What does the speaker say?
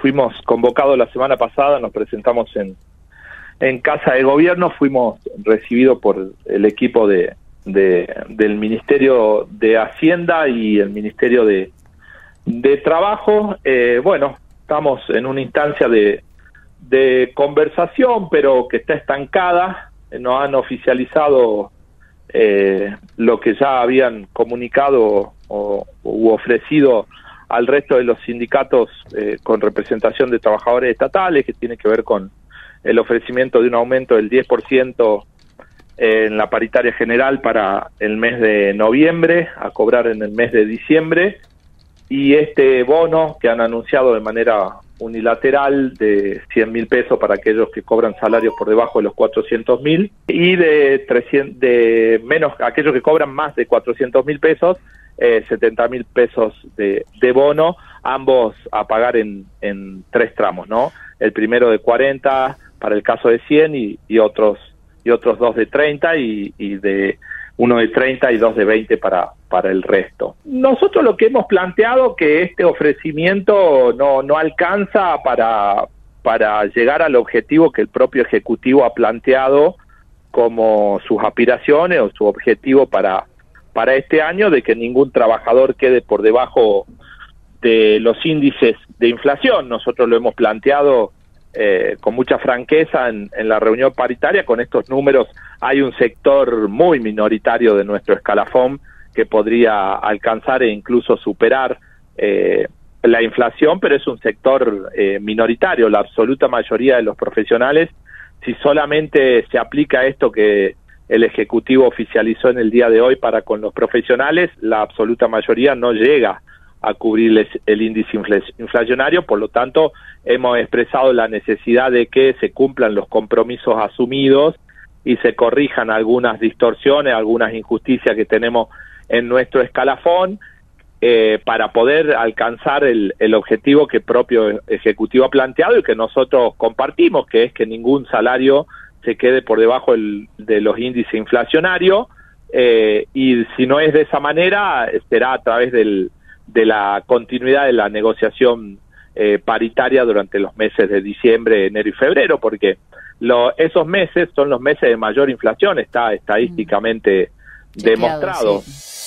fuimos convocados la semana pasada, nos presentamos en, en Casa de Gobierno, fuimos recibidos por el equipo de, del Ministerio de Hacienda y el Ministerio de, de Trabajo. Eh, bueno, estamos en una instancia de, de conversación, pero que está estancada. Nos han oficializado eh, lo que ya habían comunicado o u ofrecido al resto de los sindicatos eh, con representación de trabajadores estatales, que tiene que ver con el ofrecimiento de un aumento del 10% en la paritaria general para el mes de noviembre, a cobrar en el mes de diciembre, y este bono que han anunciado de manera unilateral de 100 mil pesos para aquellos que cobran salarios por debajo de los 400 mil y de, 300, de menos aquellos que cobran más de 400 mil pesos, eh, 70 mil pesos de, de, bono, ambos a pagar en, en tres tramos, ¿no? El primero de 40 para el caso de 100 y, y otros y otros dos de 30 y, y de uno de 30 y dos de 20 para, para el resto. Nosotros lo que hemos planteado que este ofrecimiento no, no alcanza para, para llegar al objetivo que el propio Ejecutivo ha planteado como sus aspiraciones o su objetivo para, para este año de que ningún trabajador quede por debajo de los índices de inflación. Nosotros lo hemos planteado eh, con mucha franqueza en, en, la reunión paritaria. Con estos números hay un sector muy minoritario de nuestro escalafón que podría alcanzar e incluso superar eh, la inflación, pero es un sector eh, minoritario. La absoluta mayoría de los profesionales, si solamente se aplica esto que el Ejecutivo oficializó en el día de hoy para con los profesionales, la absoluta mayoría no llega a cubrir el índice inflacionario, por lo tanto hemos expresado la necesidad de que se cumplan los compromisos asumidos y se corrijan algunas distorsiones, algunas injusticias que tenemos en nuestro escalafón eh, para poder alcanzar el, el objetivo que propio Ejecutivo ha planteado y que nosotros compartimos, que es que ningún salario se quede por debajo el, de los índices inflacionarios eh, y si no es de esa manera será a través del de la continuidad de la negociación eh, paritaria durante los meses de diciembre, enero y febrero, porque lo, esos meses son los meses de mayor inflación, está estadísticamente mm. demostrado. Sí.